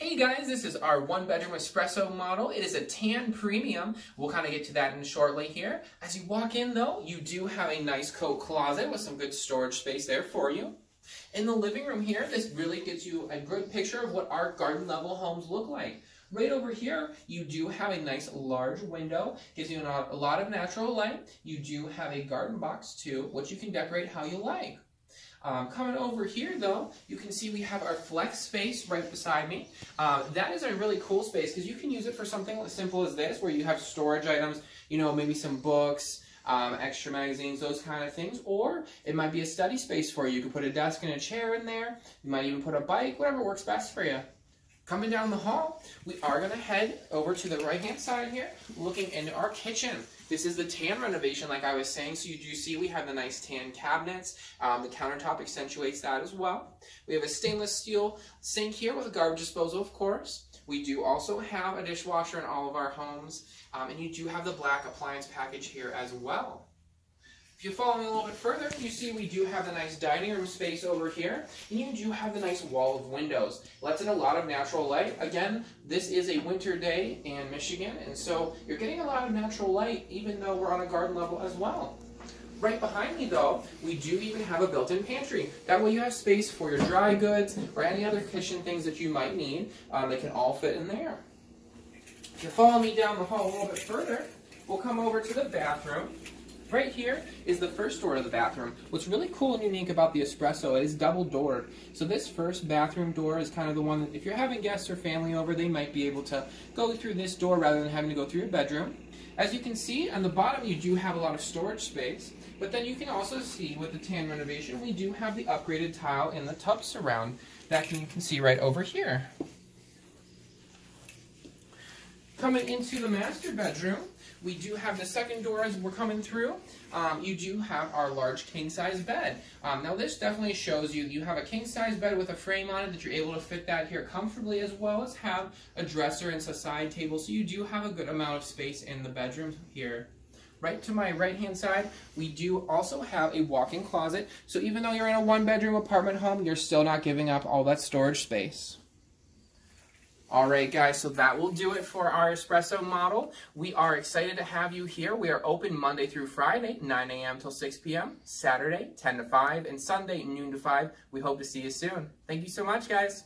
Hey guys, this is our one bedroom espresso model. It is a tan premium. We'll kind of get to that in shortly here. As you walk in though, you do have a nice coat closet with some good storage space there for you. In the living room here, this really gives you a good picture of what our garden level homes look like. Right over here, you do have a nice large window, gives you a lot of natural light. You do have a garden box too, which you can decorate how you like. Um, coming over here though, you can see we have our flex space right beside me. Uh, that is a really cool space because you can use it for something as simple as this where you have storage items, you know, maybe some books, um, extra magazines, those kind of things. Or it might be a study space for you. You could put a desk and a chair in there. You might even put a bike, whatever works best for you. Coming down the hall, we are going to head over to the right-hand side here, looking into our kitchen. This is the tan renovation, like I was saying, so you do see we have the nice tan cabinets. Um, the countertop accentuates that as well. We have a stainless steel sink here with a garbage disposal, of course. We do also have a dishwasher in all of our homes, um, and you do have the black appliance package here as well. If you follow me a little bit further, you see we do have the nice dining room space over here, and you do have the nice wall of windows. Lets in a lot of natural light. Again, this is a winter day in Michigan, and so you're getting a lot of natural light, even though we're on a garden level as well. Right behind me, though, we do even have a built-in pantry. That way you have space for your dry goods or any other kitchen things that you might need. Um, they can all fit in there. If you follow me down the hall a little bit further, we'll come over to the bathroom. Right here is the first door of the bathroom. What's really cool and unique about the espresso is double doored. So this first bathroom door is kind of the one that if you're having guests or family over, they might be able to go through this door rather than having to go through your bedroom. As you can see, on the bottom you do have a lot of storage space, but then you can also see with the tan renovation, we do have the upgraded tile in the tub surround that you can see right over here. Coming into the master bedroom, we do have the second door as we're coming through. Um, you do have our large king size bed. Um, now this definitely shows you you have a king size bed with a frame on it that you're able to fit that here comfortably as well as have a dresser and a side table. So you do have a good amount of space in the bedroom here. Right to my right hand side, we do also have a walk-in closet. So even though you're in a one bedroom apartment home, you're still not giving up all that storage space. All right, guys, so that will do it for our espresso model. We are excited to have you here. We are open Monday through Friday, 9 a.m. till 6 p.m., Saturday, 10 to 5, and Sunday, noon to 5. We hope to see you soon. Thank you so much, guys.